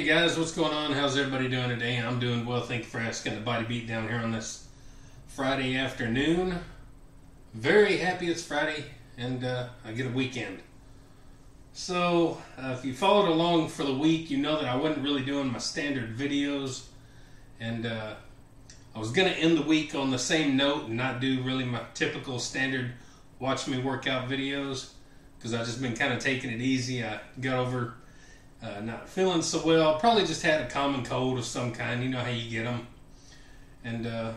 Hey guys, what's going on? How's everybody doing today? I'm doing well. Thank you for asking. The body beat down here on this Friday afternoon. Very happy it's Friday and uh, I get a weekend. So, uh, if you followed along for the week, you know that I wasn't really doing my standard videos, and uh, I was going to end the week on the same note and not do really my typical standard watch me workout videos because I've just been kind of taking it easy. I got over uh, not feeling so well. Probably just had a common cold of some kind. You know how you get them. And uh,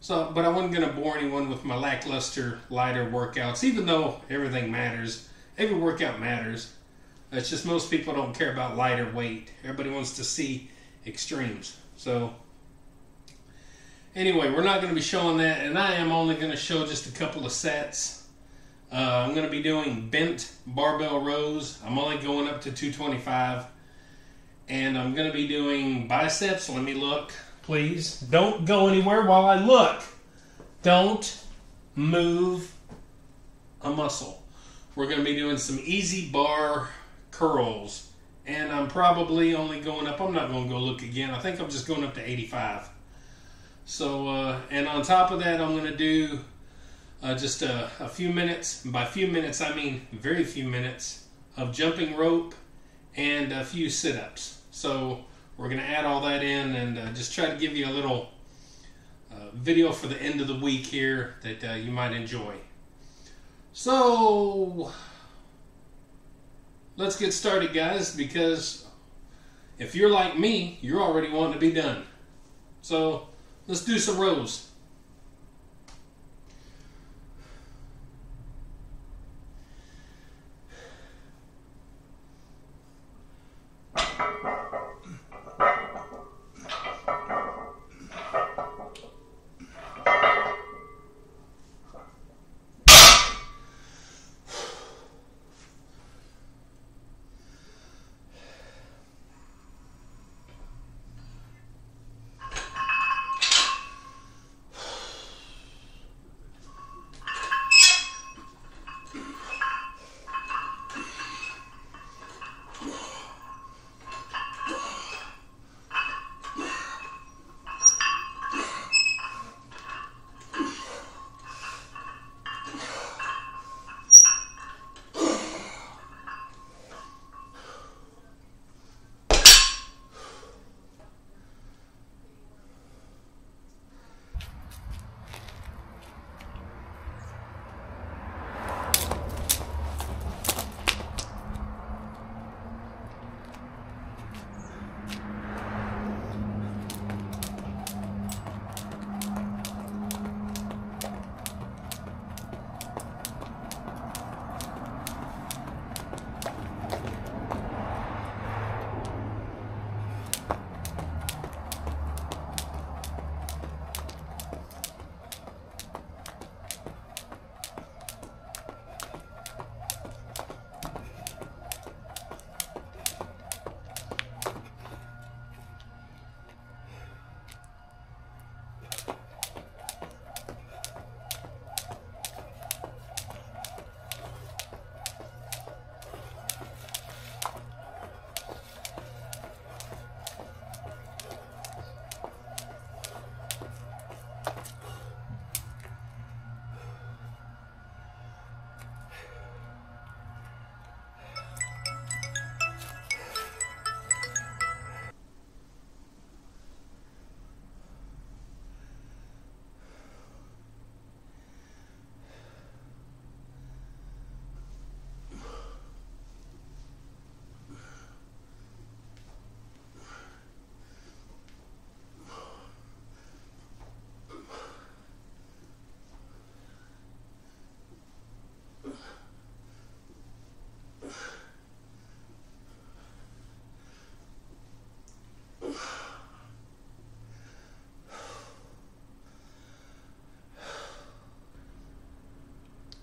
so, but I wasn't going to bore anyone with my lackluster, lighter workouts, even though everything matters. Every workout matters. It's just most people don't care about lighter weight. Everybody wants to see extremes. So, anyway, we're not going to be showing that, and I am only going to show just a couple of sets uh, I'm going to be doing bent barbell rows. I'm only going up to 225. And I'm going to be doing biceps. Let me look, please. Don't go anywhere while I look. Don't move a muscle. We're going to be doing some EZ bar curls. And I'm probably only going up, I'm not going to go look again. I think I'm just going up to 85. So, uh, and on top of that, I'm going to do uh, just a, a, few minutes. by few minutes, I mean very few minutes of jumping rope and a few sit ups. So we're going to add all that in and uh, just try to give you a little uh, video for the end of the week here that uh, you might enjoy. So let's get started, guys, because if you're like me, you're already wanting to be done. So let's do some rows.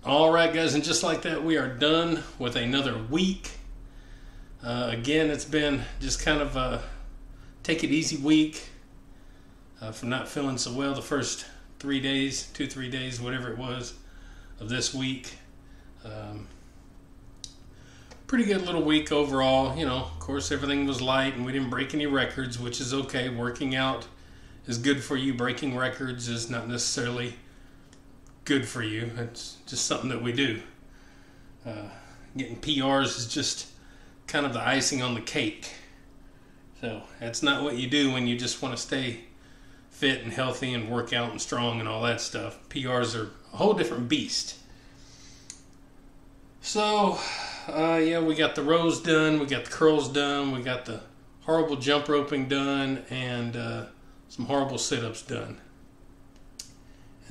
All right, guys, and just like that, we are done with another week. Uh, again, it's been just kind of a take it easy week uh, from not feeling so well the first three days, two, three days, whatever it was of this week. Um, pretty good little week overall. You know, of course, everything was light and we didn't break any records, which is okay. Working out is good for you. Breaking records is not necessarily good for you. It's just something that we do. Uh, getting PRs is just kind of the icing on the cake. So that's not what you do when you just want to stay fit and healthy and work out and strong and all that stuff. PRs are a whole different beast. So, uh, yeah, we got the rows done, we got the curls done, we got the horrible jump roping done, and uh, some horrible sit ups done.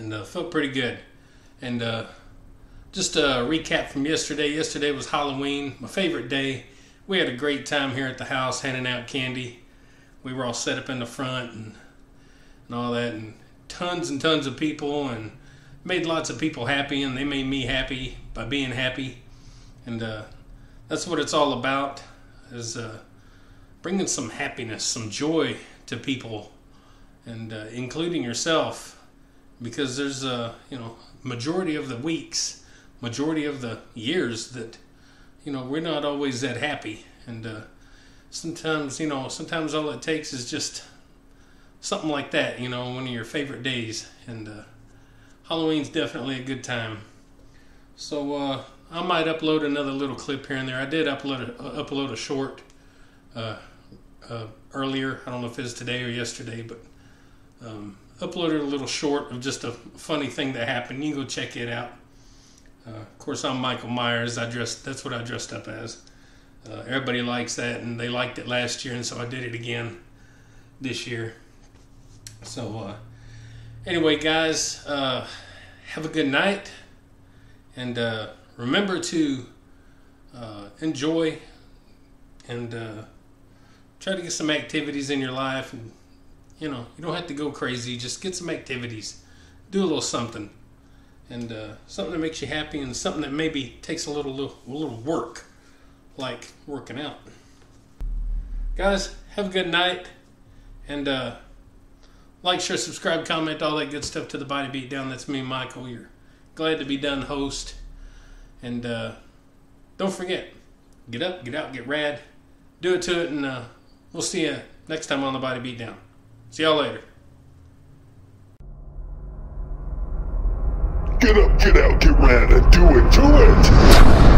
And uh, felt pretty good. And uh, just a recap from yesterday. Yesterday was Halloween, my favorite day. We had a great time here at the house handing out candy. We were all set up in the front and, and all that, and tons and tons of people, and made lots of people happy, and they made me happy by being happy. And uh, that's what it's all about, is uh, bringing some happiness, some joy to people, and uh, including yourself, because there's a you know majority of the weeks, majority of the years that you know we're not always that happy, and uh, sometimes you know sometimes all it takes is just something like that, you know, one of your favorite days, and uh, Halloween's definitely a good time. So uh, I might upload another little clip here and there. I did upload a, uh, upload a short uh, uh, earlier. I don't know if it's today or yesterday, but um, uploaded a little short of just a funny thing that happened. You can go check it out. Uh, of course, I'm Michael Myers. I dressed. That's what I dressed up as. Uh, everybody likes that, and they liked it last year, and so I did it again this year. So, uh, anyway, guys, have a good night, and remember to uh, enjoy and uh, try to get some activities in your life. And, you know, you don't have to go crazy. Just get some activities. Do a little something. And uh, something that makes you happy and something that maybe takes a little, little, a little work, like working out. Guys, have a good night. And uh, like, share, subscribe, comment, all that good stuff to the Body Beat Down. That's me, Michael. You're glad to be done host. And uh, don't forget, get up, get out, get rad, do it to it, and uh, we'll see you next time on the Body Beat Down. See y'all later. Get up, get out, get rad, and do it, do it!